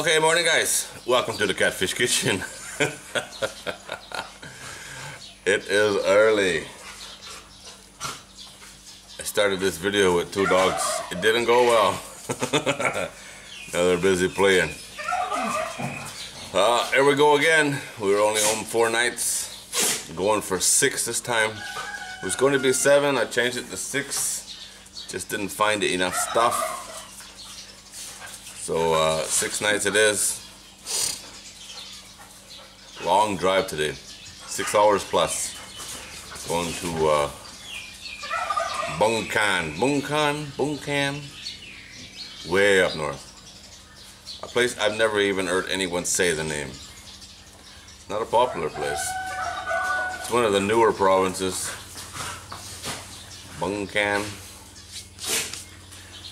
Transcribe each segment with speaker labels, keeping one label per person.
Speaker 1: Okay, morning guys. Welcome to the Catfish Kitchen. it is early. I started this video with two dogs. It didn't go well. now they're busy playing. Uh, here we go again. We were only home four nights. Going for six this time. It was going to be seven. I changed it to six. Just didn't find enough stuff. So uh, six nights it is. Long drive today, six hours plus. Going to uh, Bueng Kan, Bungkan, Bueng Kan, way up north. A place I've never even heard anyone say the name. Not a popular place. It's one of the newer provinces. Bueng Kan.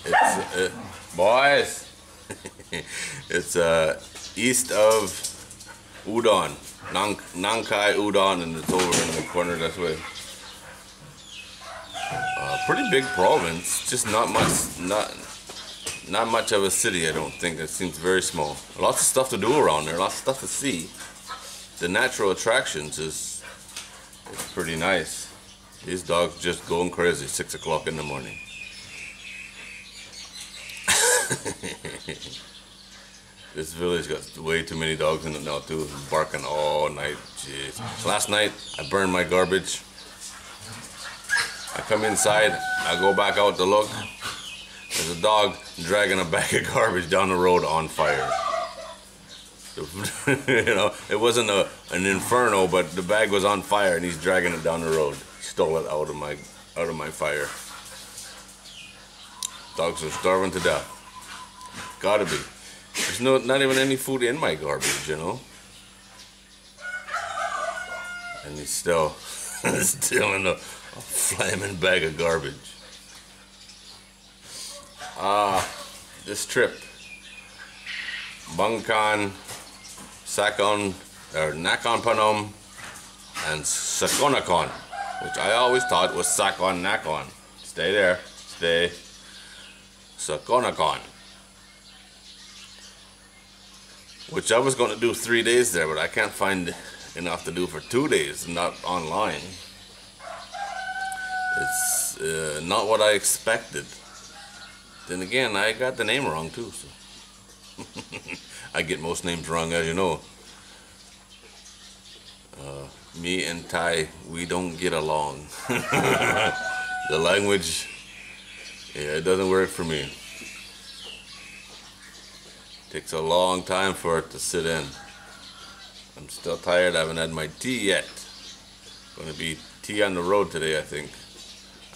Speaker 1: It's uh, boys. it's uh, east of Udon, Nang Nangkai Udon, and it's over in the corner this way. Uh, pretty big province, just not much, not not much of a city. I don't think it seems very small. Lots of stuff to do around there, lots of stuff to see. The natural attractions is it's pretty nice. These dogs just going crazy six o'clock in the morning. This village got way too many dogs in it now too, barking all night. Jeez. Last night I burned my garbage. I come inside, I go back out to look. There's a dog dragging a bag of garbage down the road on fire. you know, it wasn't a, an inferno, but the bag was on fire and he's dragging it down the road. He stole it out of my out of my fire. Dogs are starving to death. Gotta be. There's no, not even any food in my garbage, you know. And he's still, still in a, a flaming bag of garbage. Ah, uh, this trip, Bangkan, Sakon, or Nakhon Phanom, and Sakonnakhon, which I always thought was Sakon Nakon. Stay there, stay. Sakonnakhon. Which I was going to do three days there, but I can't find enough to do for two days, not online. It's uh, not what I expected. Then again, I got the name wrong too, so. I get most names wrong, as you know. Uh, me and Thai, we don't get along. the language, yeah, it doesn't work for me. Takes a long time for it to sit in. I'm still tired. I haven't had my tea yet. Going to be tea on the road today, I think.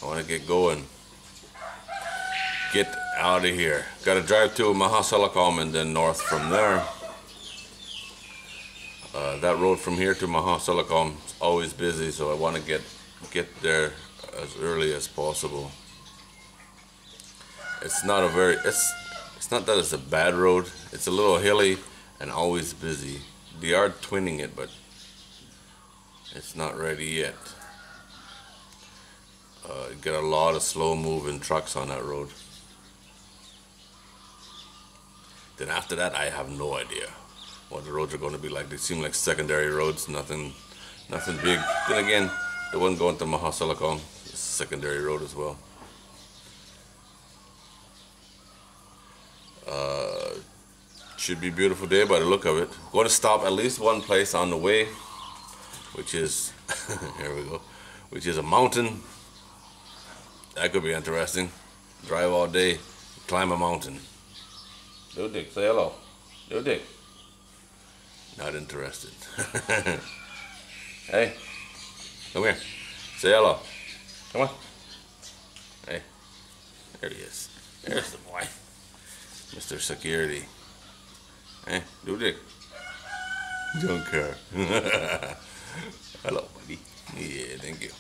Speaker 1: I want to get going. Get out of here. Got to drive to Mahasarakham and then north from there. Uh, that road from here to Mahasarakham is always busy, so I want to get get there as early as possible. It's not a very it's it's not that it's a bad road. It's a little hilly and always busy. They are twinning it, but it's not ready yet. Uh, you get a lot of slow moving trucks on that road. Then after that, I have no idea what the roads are going to be like. They seem like secondary roads, nothing, nothing big. Then again, the one going to Mahasarakham is a secondary road as well. Uh, should be beautiful day by the look of it. Going to stop at least one place on the way, which is, here we go, which is a mountain. That could be interesting. Drive all day, climb a mountain. Do Dick, say hello. Do Dick. Not interested. hey, come here. Say hello. Come on. Hey, there he is. There's the boy. Mr. Security. Hey, do Dick. Don't care. Hello, buddy. Yeah, thank you.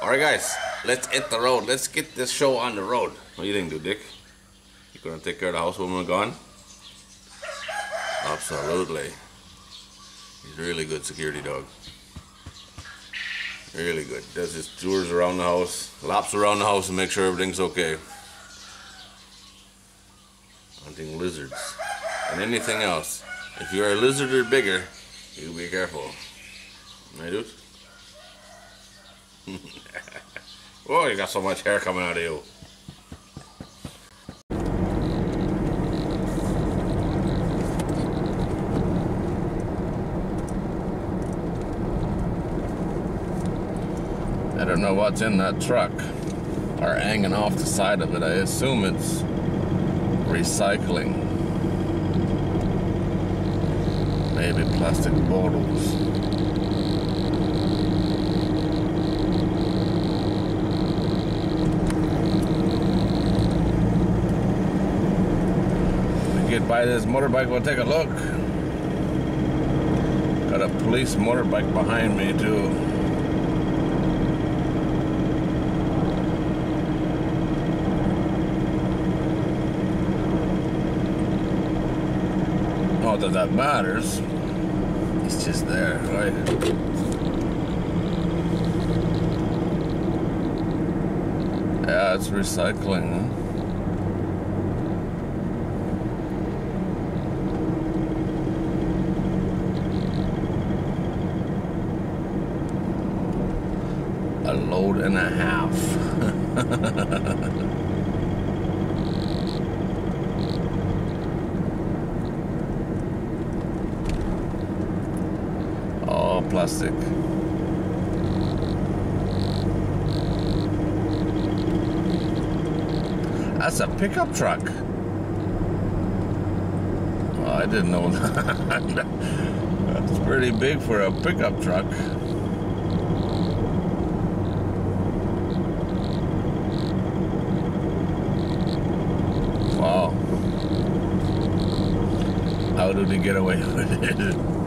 Speaker 1: Alright, guys. Let's hit the road. Let's get this show on the road. What do you think, do Dick? You gonna take care of the house when we're gone? Absolutely. He's really good security dog. Really good. Does his tours around the house, laps around the house and make sure everything's okay hunting lizards. and anything else. If you're a lizard or bigger, you be careful. Right, dude? oh, you got so much hair coming out of you. I don't know what's in that truck or hanging off the side of it. I assume it's recycling. Maybe plastic bottles. We get by this motorbike, we'll take a look. Got a police motorbike behind me too. Not that that matters. It's just there, right? Yeah, it's recycling. Huh? A load and a half. all plastic. That's a pickup truck. Well, I didn't know that. That's pretty big for a pickup truck. Wow. How did he get away with it?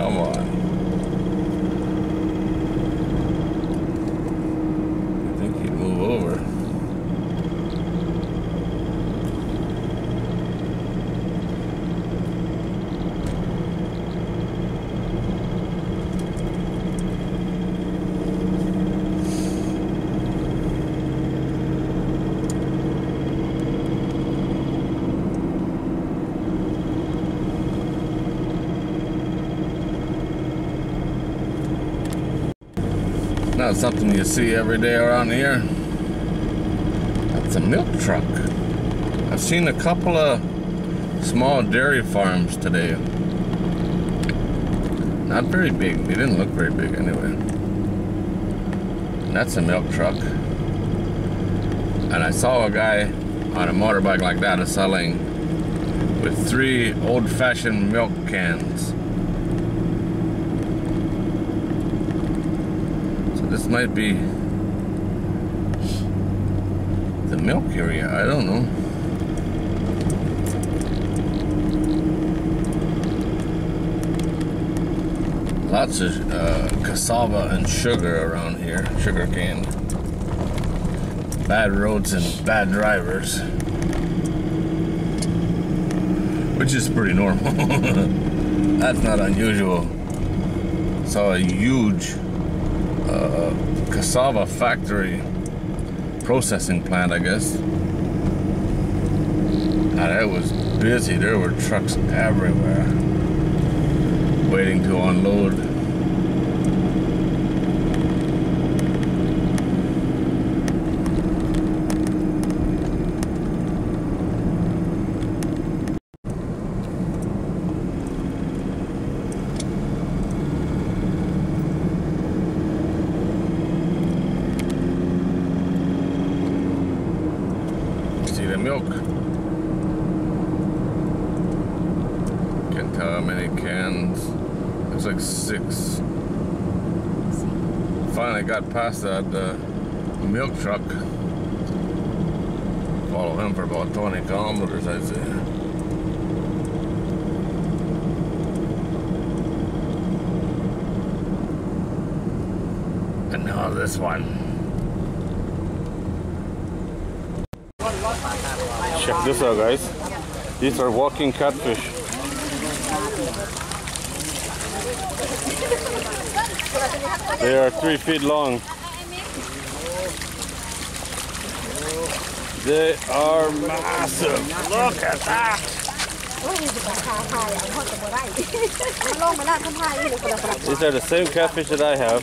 Speaker 1: Come on. I think he'd move over. Not something you see every day around here. That's a milk truck. I've seen a couple of small dairy farms today. Not very big. They didn't look very big anyway. And that's a milk truck. And I saw a guy on a motorbike like that selling with three old-fashioned milk cans. So this might be the milk area. I don't know. Lots of uh, cassava and sugar around here, sugar cane. Bad roads and bad drivers. Which is pretty normal. That's not unusual. Saw a huge uh, cassava factory processing plant, I guess. And it was busy. There were trucks everywhere waiting to unload. See the milk. Can't tell how many cans. Looks like six. Finally got past that uh, milk truck. Follow him for about 20 kilometers, I'd say. And now this one. Check this out, guys. These are walking catfish. They are three feet long. They are massive. Look at that. These are the same catfish that I have.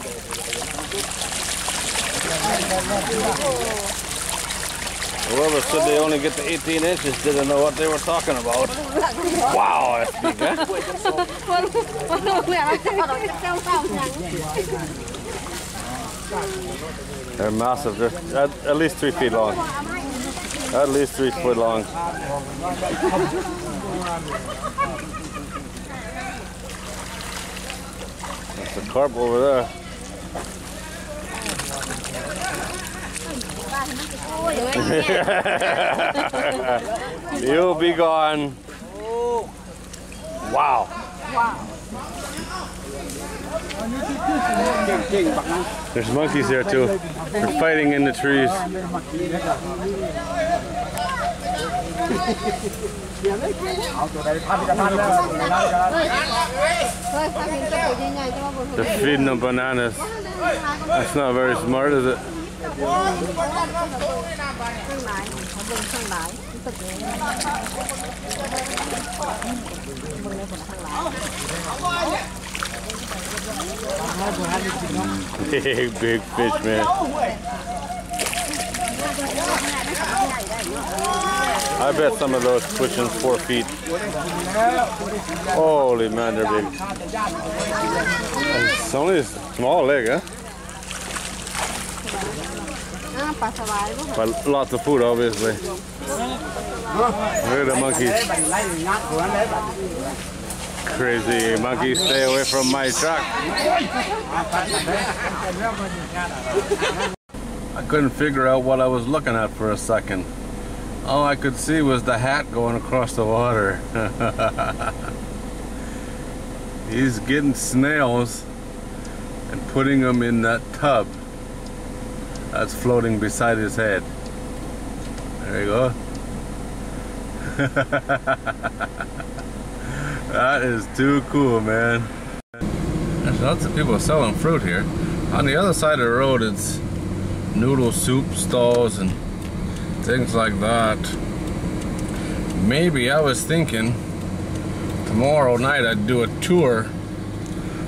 Speaker 1: Whoever said they only get to 18 inches didn't know what they were talking about. wow, that's big, they're massive. They're at, at least three feet long. At least three foot long. That's a carp over there. You'll be gone. Wow. There's monkeys there too. They're fighting in the trees. They're feeding them bananas. That's not very smart, is it?
Speaker 2: เครื่องหลายเขาเบิ่งเครื่องหลายมันตึกนี้เบิ่งในผลข้างหลาย
Speaker 1: Big, big fish, man. I bet some of those pushing four feet. Holy man, they're big. It's only a small leg, huh? But lots of food, obviously. Look at the monkeys. Crazy monkeys, stay away from my truck. I couldn't figure out what I was looking at for a second. All I could see was the hat going across the water. He's getting snails and putting them in that tub that's floating beside his head. There you go. That is too cool, man. There's lots of people selling fruit here. On the other side of the road, it's noodle soup stalls and things like that. Maybe I was thinking tomorrow night I'd do a tour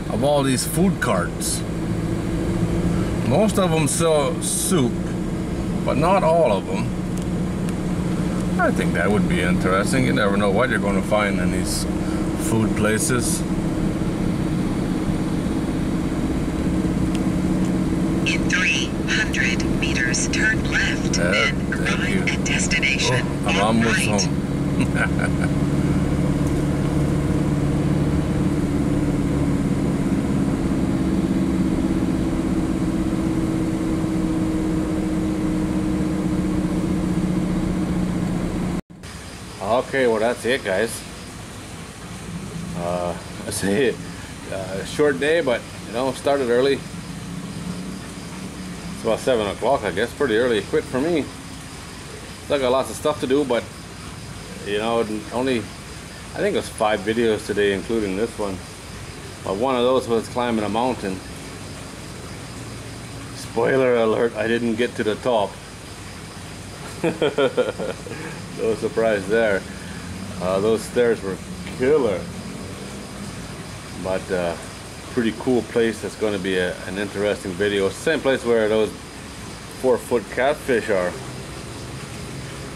Speaker 1: of all these food carts. Most of them sell soup, but not all of them. I think that would be interesting. You never know what you're going to find in these food places.
Speaker 3: In 300 meters, turn left, then
Speaker 1: thank
Speaker 3: arrive at destination
Speaker 1: Oh, I'm almost
Speaker 3: right.
Speaker 1: home. Okay, well that's it, guys. Uh, I say uh, short day, but you know, started early. It's about seven o'clock, I guess. Pretty early. Quit for me. Still got lots of stuff to do, but you know, only I think it was five videos today, including this one. But one of those was climbing a mountain. Spoiler alert: I didn't get to the top. no surprise there. Uh, those stairs were killer. But uh, pretty cool place. That's going to be a, an interesting video. Same place where those four foot catfish are.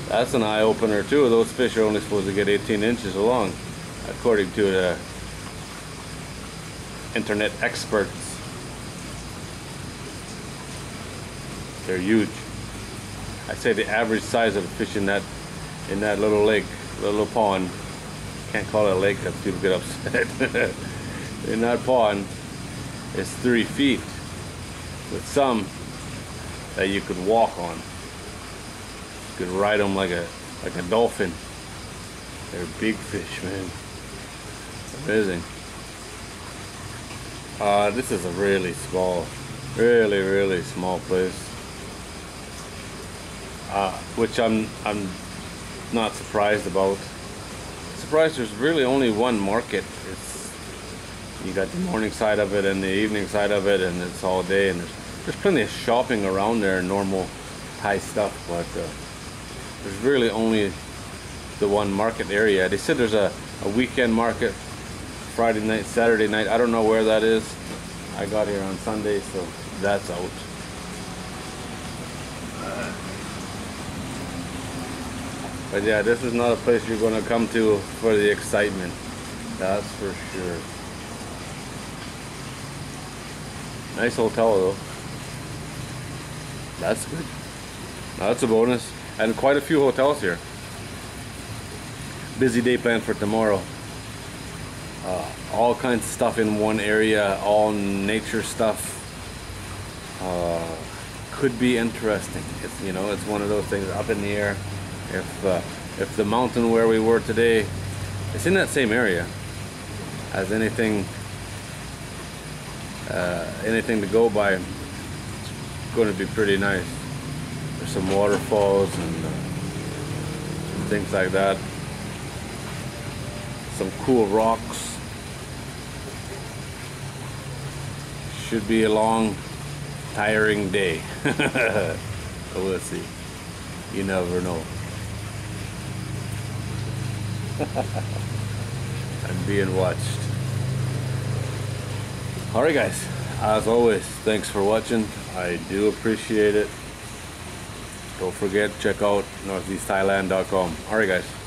Speaker 1: That's an eye opener too. Those fish are only supposed to get 18 inches long, according to the internet experts. They're huge. I say the average size of a fish in that in that little lake, little pond. Can't call it a lake because people get upset. in that pond it's three feet, with some that you could walk on. You could ride them like a like a dolphin. They're big fish, man. Amazing. Uh, this is a really small, really really small place uh, which I'm I'm not surprised about. Surprised there's really only one market. It's you got the morning side of it and the evening side of it, and it's all day. And there's there's plenty of shopping around there, normal Thai stuff, but uh, there's really only the one market area. They said there's a, a weekend market Friday night, Saturday night. I don't know where that is. I got here on Sunday, so that's out. But yeah, this is not a place you're going to come to for the excitement. That's for sure. Nice hotel though. That's good. Now, that's a bonus. And quite a few hotels here. Busy day planned for tomorrow. Uh, all kinds of stuff in one area, all nature stuff. Uh, could be interesting. It's you know, it's one of those things up in the air. If uh, if the mountain where we were today, it's in that same area as anything uh, anything to go by, it's going to be pretty nice. There's some waterfalls and uh, things like that. Some cool rocks. Should be a long, tiring day. But we'll see. You never know. I'm being watched. Alright guys, as always, thanks for watching. I do appreciate it. Don't forget, check out northeastthailand.com. Alright guys.